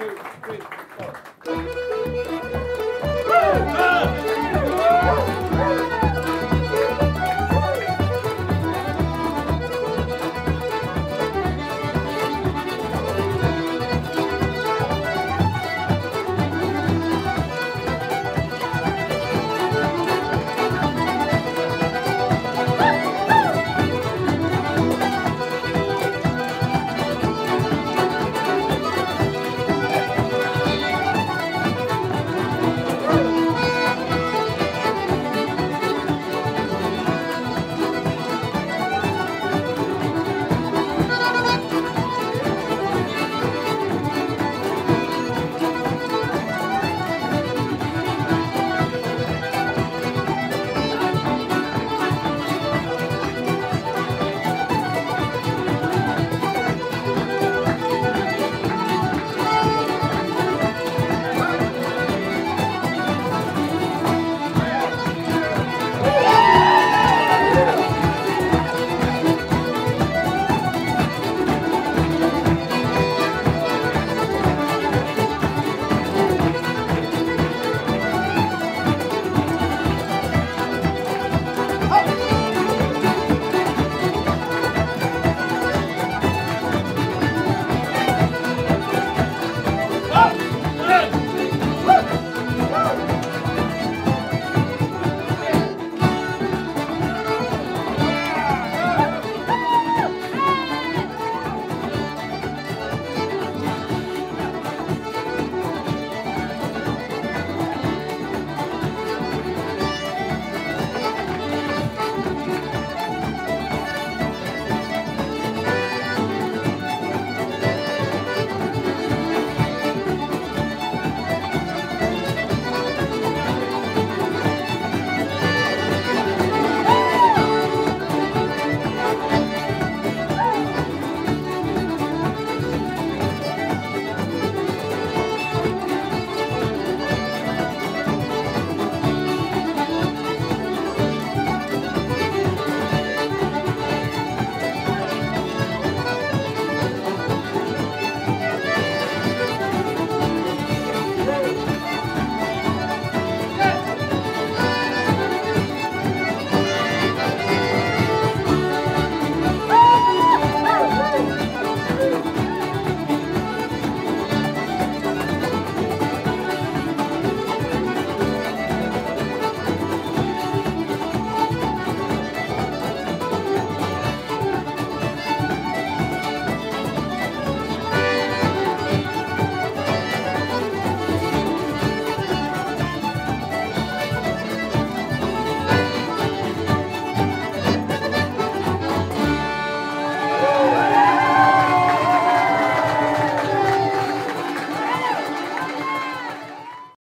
two, three, four.